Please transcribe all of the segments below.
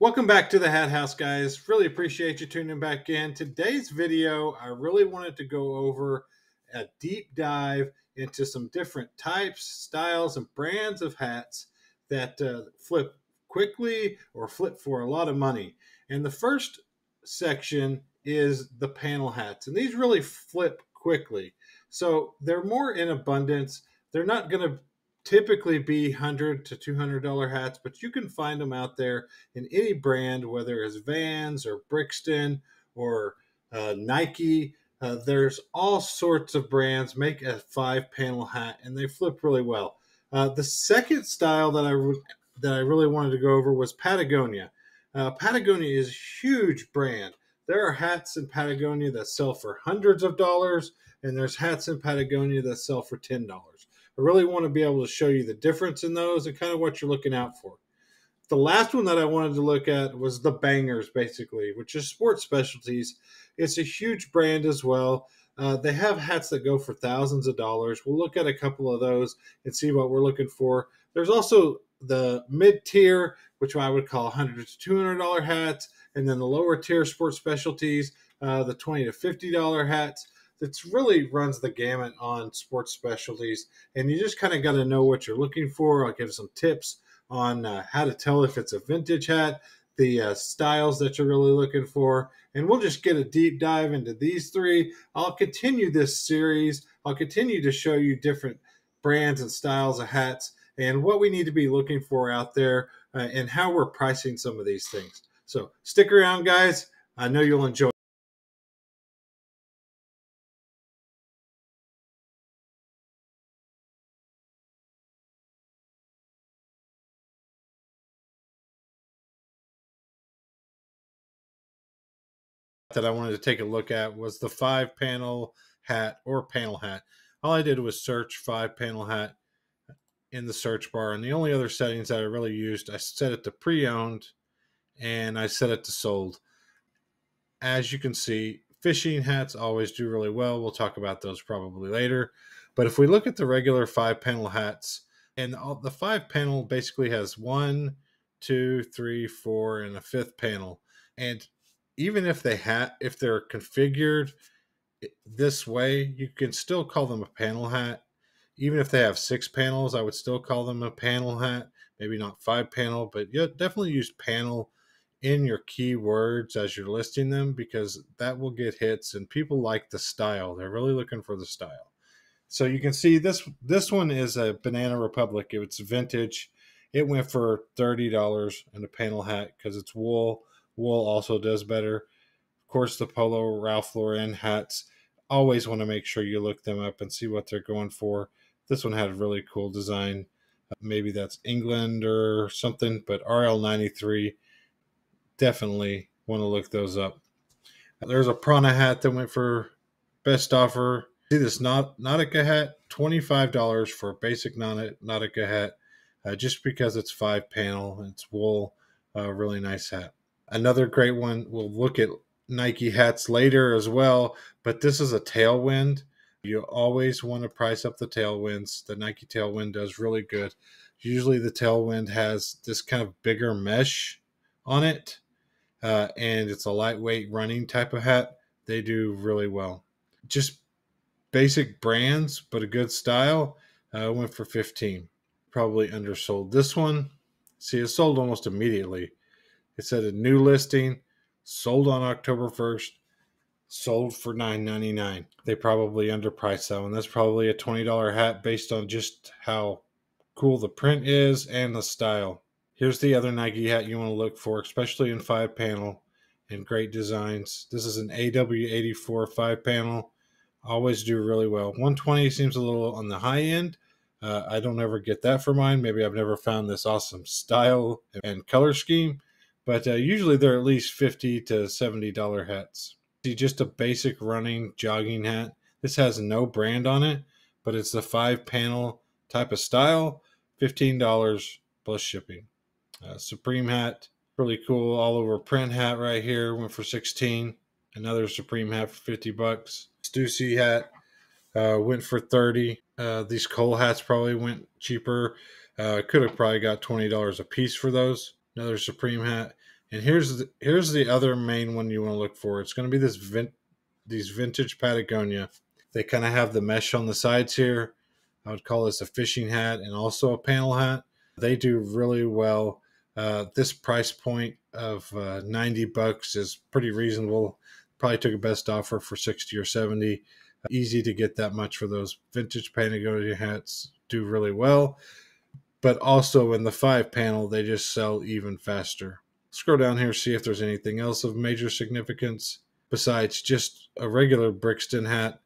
Welcome back to the Hat House, guys. Really appreciate you tuning back in. Today's video, I really wanted to go over a deep dive into some different types, styles, and brands of hats that uh, flip quickly or flip for a lot of money. And the first section is the panel hats, and these really flip quickly. So they're more in abundance. They're not going to typically be 100 to 200 dollar hats but you can find them out there in any brand whether it's vans or brixton or uh, nike. Uh, there's all sorts of brands make a five panel hat and they flip really well. Uh, the second style that i re- that i really wanted to go over was patagonia. Uh, patagonia is a huge brand. There are hats in patagonia that sell for hundreds of dollars and there's hats in patagonia that sell for ten dollars I really want to be able to show you the difference in those and kind of what you're looking out for. The last one that I wanted to look at was the Bangers, basically, which is sports specialties. It's a huge brand as well. Uh, they have hats that go for thousands of dollars. We'll look at a couple of those and see what we're looking for. There's also the mid tier, which I would call 100 to 200 dollar hats, and then the lower tier sports specialties, uh, the 20 to 50 dollar hats that really runs the gamut on sports specialties. And you just kind of got to know what you're looking for. I'll give some tips on uh, how to tell if it's a vintage hat, the uh, styles that you're really looking for. And we'll just get a deep dive into these three. I'll continue this series. I'll continue to show you different brands and styles of hats and what we need to be looking for out there uh, and how we're pricing some of these things. So stick around, guys. I know you'll enjoy. That I wanted to take a look at was the five panel hat or panel hat. All I did was search five panel hat in the search bar, and the only other settings that I really used, I set it to pre owned and I set it to sold. As you can see, fishing hats always do really well. We'll talk about those probably later. But if we look at the regular five panel hats, and the five panel basically has one, two, three, four, and a fifth panel. And even if they have if they're configured this way, you can still call them a panel hat. Even if they have six panels, I would still call them a panel hat. Maybe not five panel, but you definitely use panel in your keywords as you're listing them because that will get hits and people like the style. They're really looking for the style. So you can see this this one is a Banana Republic. It's vintage. It went for thirty dollars in a panel hat because it's wool Wool also does better. Of course, the Polo Ralph Lauren hats. Always want to make sure you look them up and see what they're going for. This one had a really cool design. Maybe that's England or something, but RL93 definitely want to look those up. There's a Prana hat that went for best offer. See this not Nautica hat, $25 for a basic Nautica hat, uh, just because it's five panel, it's wool, uh, really nice hat. Another great one, we'll look at Nike hats later as well, but this is a tailwind. You always want to price up the tailwinds. The Nike tailwind does really good. Usually, the tailwind has this kind of bigger mesh on it, uh, and it's a lightweight running type of hat. They do really well. Just basic brands, but a good style. Uh, went for 15. Probably undersold. This one, see, it sold almost immediately. It said a new listing, sold on October 1st, sold for $9.99. They probably underpriced that one. That's probably a $20 hat based on just how cool the print is and the style. Here's the other Nike hat you want to look for, especially in five panel and great designs. This is an AW84 five panel. Always do really well. 120 seems a little on the high end. Uh, I don't ever get that for mine. Maybe I've never found this awesome style and color scheme but uh, usually they're at least 50 to 70 dollar hats. See just a basic running jogging hat. This has no brand on it but it's the five panel type of style $15 plus shipping. Uh, supreme hat really cool all over print hat right here went for 16 another supreme hat for 50 bucks. Stussy hat uh, went for 30 uh, these Cole hats probably went cheaper. Uh, could have probably got $20 a piece for those. Another supreme hat And here's the, here's the other main one you want to look for. It's going to be this vin- these vintage Patagonia. They kind of have the mesh on the sides here. I would call this a fishing hat and also a panel hat. They do really well. Uh, this price point of uh, 90 bucks is pretty reasonable. Probably took a best offer for 60 or 70. Easy to get that much for those vintage Patagonia hats. Do really well. But also in the five panel, they just sell even faster. Scroll down here, see if there's anything else of major significance besides just a regular Brixton hat.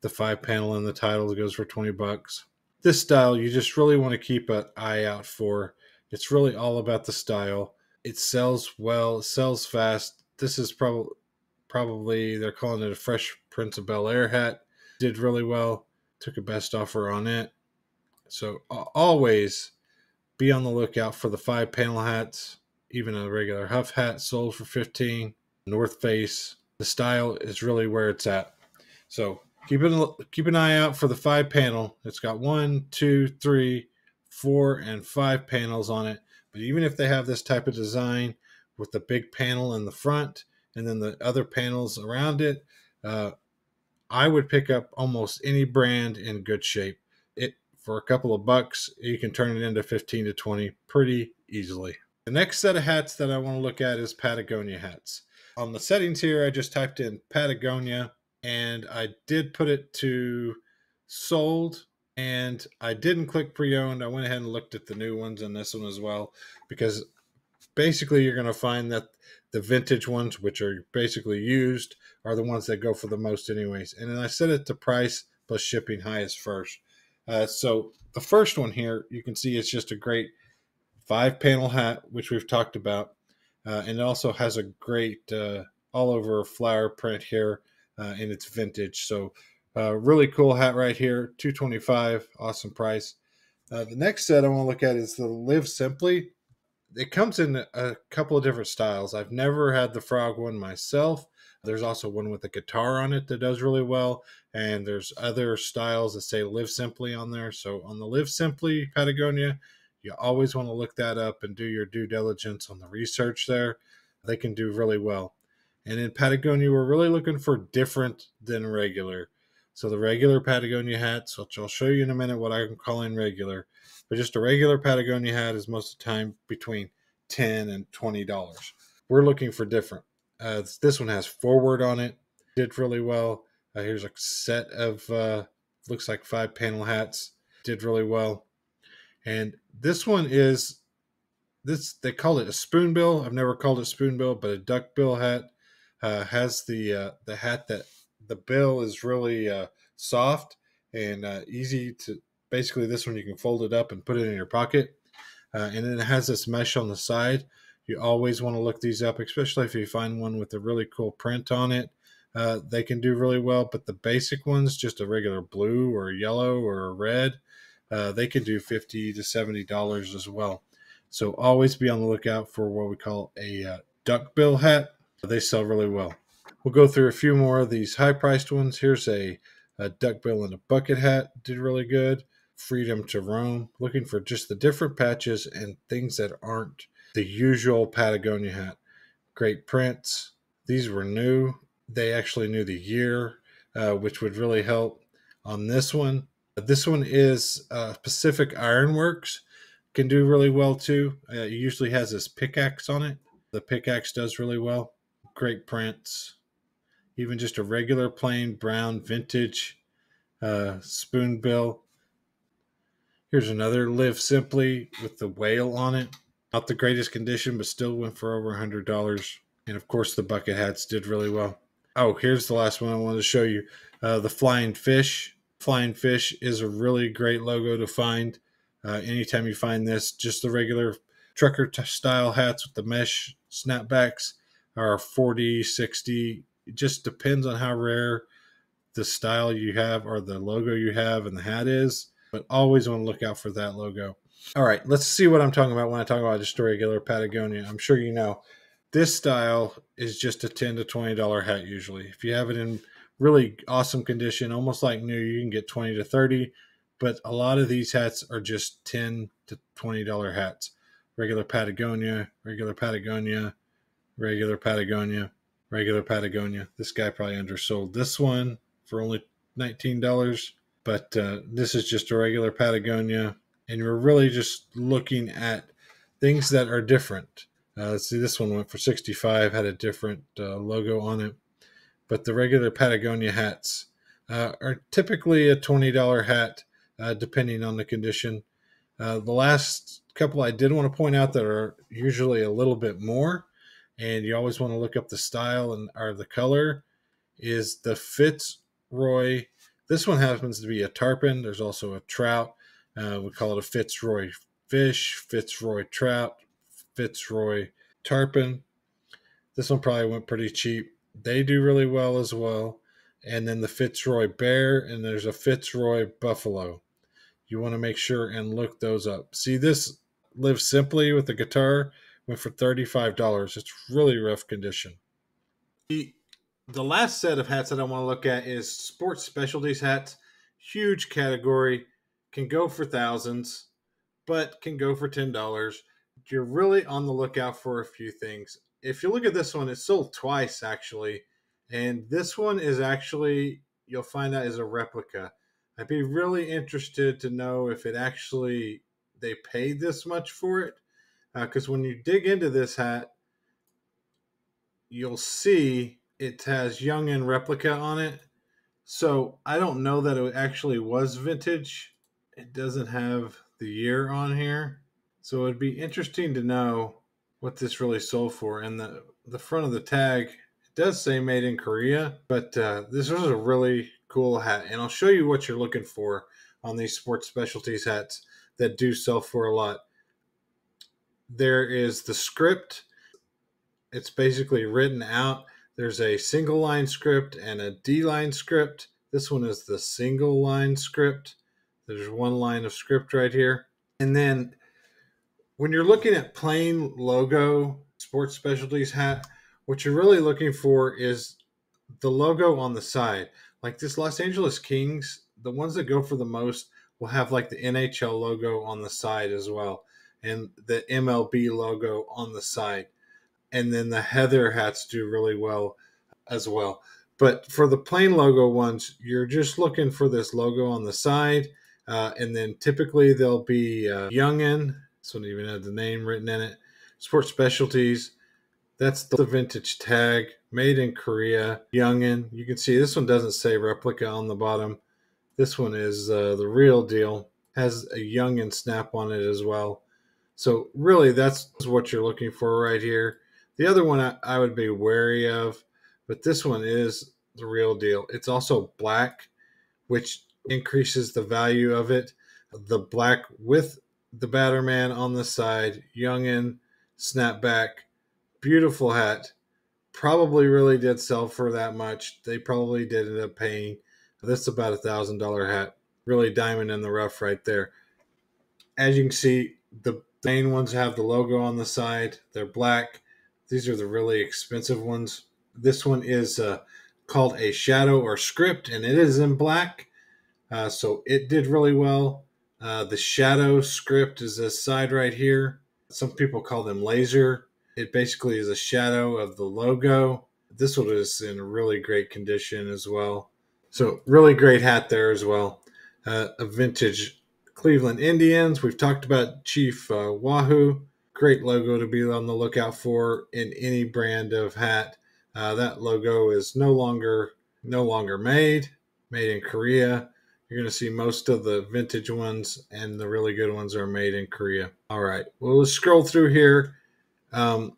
The five panel and the title goes for 20 bucks. This style, you just really want to keep an eye out for. It's really all about the style. It sells well, it sells fast. This is probably probably they're calling it a fresh Prince of Bel Air hat. Did really well. Took a best offer on it. So always be on the lookout for the five panel hats. Even a regular HUF hat sold for 15. North Face. The style is really where it's at. So keep an keep an eye out for the five panel. It's got one, two, three, four, and five panels on it. But even if they have this type of design with the big panel in the front and then the other panels around it, uh, I would pick up almost any brand in good shape. It for a couple of bucks, you can turn it into 15 to 20 pretty easily. The next set of hats that I want to look at is Patagonia hats. On the settings here, I just typed in Patagonia and I did put it to sold and I didn't click pre-owned. I went ahead and looked at the new ones and this one as well because basically you're going to find that the vintage ones which are basically used are the ones that go for the most anyways. And then I set it to price plus shipping highest first. Uh, so the first one here, you can see it's just a great five panel hat, which we've talked about. Uh, and it also has a great uh, all over flower print here uh, and it's vintage. So uh, really cool hat right here, 225, awesome price. Uh, the next set I want to look at is the Live Simply. It comes in a couple of different styles. I've never had the frog one myself. There's also one with a guitar on it that does really well, and there's other styles that say Live Simply on there. So on the Live Simply Patagonia, you always want to look that up and do your due diligence on the research there. They can do really well. And in Patagonia, we're really looking for different than regular. So the regular Patagonia hats, which I'll show you in a minute what I'm calling regular, but just a regular Patagonia hat is most of the time between 10 and $20. We're looking for different. Uh, this one has forward on it, did really well. Uh, here's a set of, uh, looks like five panel hats, did really well. And this one is, this they call it a spoonbill. I've never called it spoonbill, but a duckbill hat uh, has the uh, the hat that the bill is really uh, soft and uh, easy to. Basically, this one you can fold it up and put it in your pocket, uh, and then it has this mesh on the side. You always want to look these up, especially if you find one with a really cool print on it. Uh, they can do really well, but the basic ones, just a regular blue or yellow or red, they can do fifty to seventy dollars as well. So always be on the lookout for what we call a duckbill hat they sell really well. We'll go through a few more of these high priced ones. Here's a, a duckbill and a bucket hat, did really good. Freedom to roam, looking for just the different patches and things that aren't the usual Patagonia hat. Great prints. These were new. They actually knew the year, uh, which would really help on this one. This one is uh, Pacific Ironworks. Can do really well too. Uh, it usually has this pickaxe on it. The pickaxe does really well great prints. Even just a regular plain brown vintage uh, spoonbill. Here's another Live Simply with the whale on it. Not the greatest condition, but still went for over a $100. And of course, the bucket hats did really well. Oh, here's the last one I wanted to show you uh, the Flying Fish. Flying Fish is a really great logo to find. Uh, anytime you find this, just the regular trucker style hats with the mesh snapbacks are 40, 60. It just depends on how rare the style you have or the logo you have and the hat is. But always want to look out for that logo. All right, let's see what I'm talking about when I talk about just a regular Patagonia. I'm sure you know this style is just a 10 to 20 dollar hat usually. If you have it in really awesome condition, almost like new, you can get 20 to 30. But a lot of these hats are just 10 to 20 dollar hats. Regular Patagonia, regular Patagonia, regular Patagonia, regular Patagonia. This guy probably undersold this one for only $19, but uh, this is just a regular Patagonia. And you're really just looking at things that are different. Uh, let's see, this one went for 65, had a different uh, logo on it. But the regular Patagonia hats uh, are typically a $20 hat, uh, depending on the condition. Uh, the last couple I did want to point out that are usually a little bit more, and you always want to look up the style and or the color, is the Fitzroy. This one happens to be a tarpon. There's also a trout. Uh, we call it a Fitzroy fish, Fitzroy trout, Fitzroy tarpon. This one probably went pretty cheap. They do really well as well. And then the Fitzroy bear, and there's a Fitzroy buffalo. You want to make sure and look those up. See, this live simply with the guitar went for $35. It's really rough condition. The, the last set of hats that I want to look at is sports specialties hats. Huge category, can go for thousands, but can go for $10. You're really on the lookout for a few things. If you look at this one, it's sold twice actually. And this one is actually, you'll find out, is a replica. I'd be really interested to know if it actually they paid this much for it because uh, when you dig into this hat you'll see it has Youngan replica on it so i don't know that it actually was vintage it doesn't have the year on here so it'd be interesting to know what this really sold for and the the front of the tag does say made in korea but uh, this was a really cool hat and i'll show you what you're looking for on these sports specialties hats that do sell for a lot. There is the script. It's basically written out. There's a single line script and a D line script. This one is the single line script. There's one line of script right here. And then when you're looking at plain logo sports specialties hat, what you're really looking for is the logo on the side. Like this Los Angeles Kings, the ones that go for the most will have like the NHL logo on the side as well, and the MLB logo on the side. And then the Heather hats do really well as well. But for the plain logo ones, you're just looking for this logo on the side. Uh, and then typically there'll be uh, Youngan. This one even had the name written in it. Sports Specialties. That's the vintage tag, made in Korea. Youngan. You can see this one doesn't say replica on the bottom. This one is uh, the real deal. Has a Youngan snap on it as well. So really, that's what you're looking for right here. The other one I, I would be wary of, but this one is the real deal. It's also black, which increases the value of it. The black with the Batterman on the side, Youngan, snapback, beautiful hat. Probably really did sell for that much. They probably did end up paying this is about a thousand dollar hat. Really diamond in the rough right there. As you can see, the main ones have the logo on the side. They're black. These are the really expensive ones. This one is uh, called a shadow or script, and it is in black. Uh, so it did really well. Uh, the shadow script is this side right here. Some people call them laser. It basically is a shadow of the logo. This one is in really great condition as well. So really great hat there as well. Uh, a vintage Cleveland Indians. We've talked about Chief uh, Wahoo. Great logo to be on the lookout for in any brand of hat. Uh, that logo is no longer no longer made. Made in Korea. You're going to see most of the vintage ones and the really good ones are made in Korea. All right. Well, let's scroll through here. Um,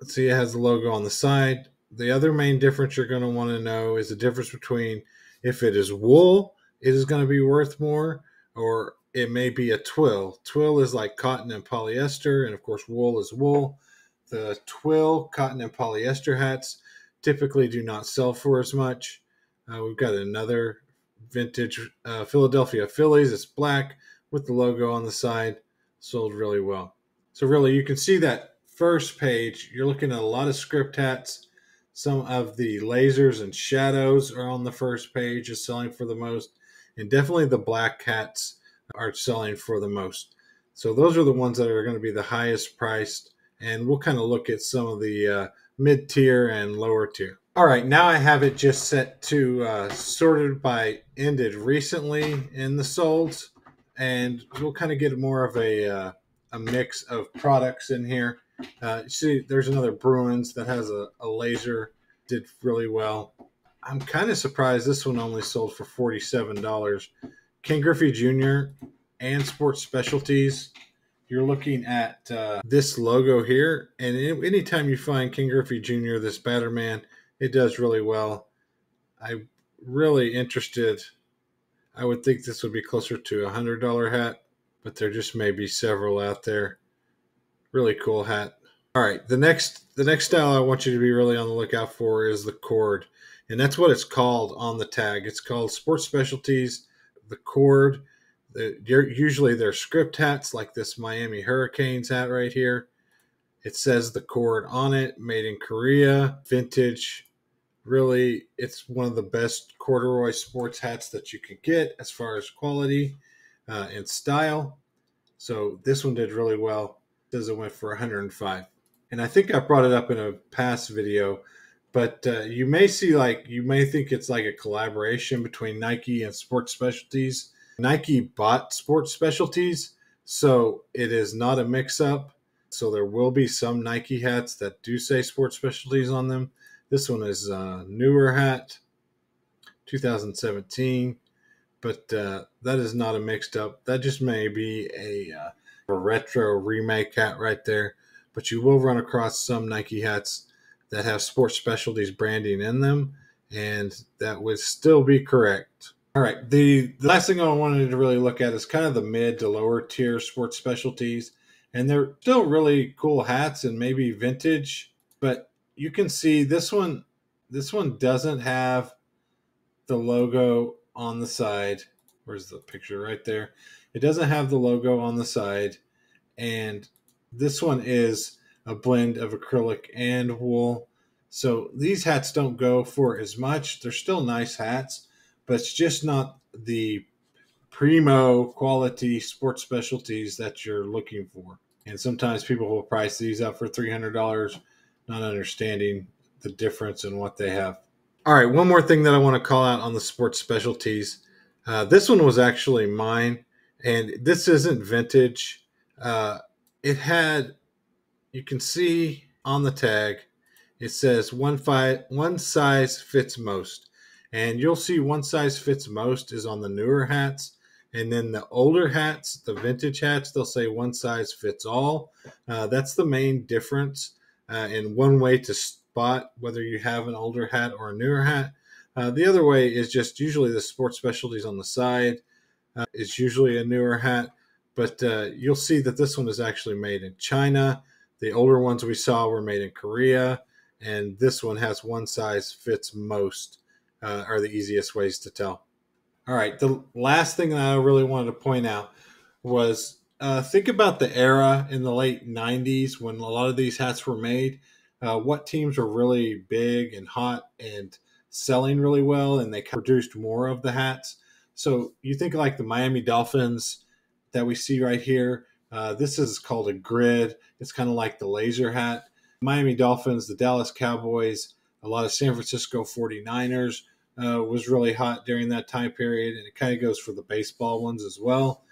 let's see. It has the logo on the side. The other main difference you're going to want to know is the difference between if it is wool, it is going to be worth more, or it may be a twill. Twill is like cotton and polyester, and of course, wool is wool. The twill, cotton, and polyester hats typically do not sell for as much. Uh, we've got another vintage uh, Philadelphia Phillies. It's black with the logo on the side. Sold really well. So, really, you can see that first page. You're looking at a lot of script hats some of the lasers and shadows are on the first page, is selling for the most. And definitely the black cats are selling for the most. So those are the ones that are going to be the highest priced and we'll kind of look at some of the uh, mid tier and lower tier. All right, now I have it just set to uh, sorted by ended recently in the solds, and we'll kind of get more of a uh, a mix of products in here. Uh, see, there's another Bruins that has a, a laser, did really well. I'm kind of surprised this one only sold for $47. Ken Griffey Jr. and Sports Specialties. You're looking at uh, this logo here, and anytime you find Ken Griffey Jr., this Batterman, it does really well. I'm really interested. I would think this would be closer to a hundred dollar hat, but there just may be several out there. Really cool hat. All right, the next the next style I want you to be really on the lookout for is the cord, and that's what it's called on the tag. It's called Sports Specialties. The cord. The, usually they're script hats like this Miami Hurricanes hat right here. It says the cord on it, made in Korea, vintage. Really, it's one of the best corduroy sports hats that you could get as far as quality uh, and style. So this one did really well. It says it went for 105 and I think I brought it up in a past video, but uh, you may see like you may think it's like a collaboration between Nike and Sports Specialties. Nike bought Sports Specialties, so it is not a mix-up. So there will be some Nike hats that do say Sports Specialties on them. This one is a newer hat, 2017, but uh, that is not a mixed up. That just may be a, uh, a retro remake hat right there but you will run across some Nike hats that have sports specialties branding in them, and that would still be correct. All right, the, the last thing I wanted to really look at is kind of the mid to lower tier sports specialties, and they're still really cool hats and maybe vintage, but you can see this one. This one doesn't have the logo on the side. Where's the picture right there? It doesn't have the logo on the side, and this one is a blend of acrylic and wool. So these hats don't go for as much. They're still nice hats, but it's just not the primo quality sports specialties that you're looking for. And sometimes people will price these up for $300, not understanding the difference in what they have. All right, one more thing that I want to call out on the sports specialties. Uh, this one was actually mine, and this isn't vintage. Uh, it had you can see on the tag it says one fi- one size fits most and you'll see one size fits most is on the newer hats and then the older hats the vintage hats they'll say one size fits all uh, that's the main difference uh, and one way to spot whether you have an older hat or a newer hat uh, the other way is just usually the sports specialties on the side uh, is usually a newer hat but uh, you'll see that this one is actually made in China. The older ones we saw were made in Korea, and this one has one size fits most, uh, are the easiest ways to tell. All right, the last thing that I really wanted to point out was uh, think about the era in the late 90s when a lot of these hats were made. Uh, what teams were really big and hot and selling really well, and they produced more of the hats. So you think like the Miami Dolphins that we see right here. Uh, this is called a grid. It's kind of like the laser hat. Miami Dolphins, the Dallas Cowboys, a lot of San Francisco 49ers uh, was really hot during that time period. And it kind of goes for the baseball ones as well.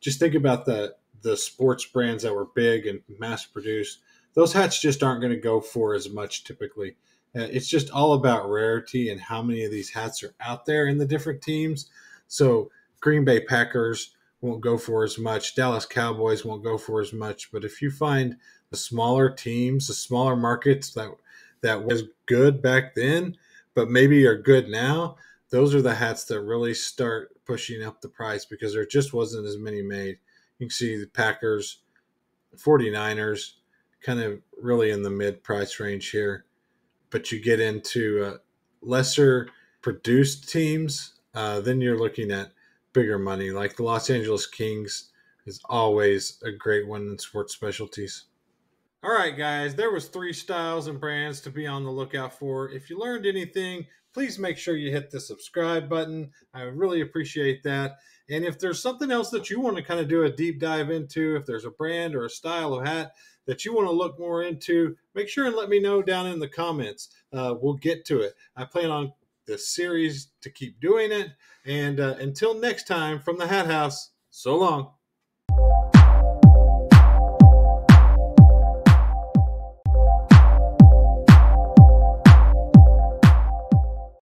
Just think about the, the sports brands that were big and mass produced. Those hats just aren't going to go for as much typically. Uh, it's just all about rarity and how many of these hats are out there in the different teams. So, Green Bay Packers, won't go for as much. Dallas Cowboys won't go for as much. But if you find the smaller teams, the smaller markets that that was good back then, but maybe are good now, those are the hats that really start pushing up the price because there just wasn't as many made. You can see the Packers, 49ers, kind of really in the mid price range here. But you get into uh, lesser produced teams, uh, then you're looking at bigger money. Like the Los Angeles Kings is always a great one in sports specialties. All right, guys, there was three styles and brands to be on the lookout for. If you learned anything, please make sure you hit the subscribe button. I really appreciate that. And if there's something else that you want to kind of do a deep dive into, if there's a brand or a style of hat that you want to look more into, make sure and let me know down in the comments. Uh, we'll get to it. I plan on this series to keep doing it. And uh, until next time from the Hat House, so long.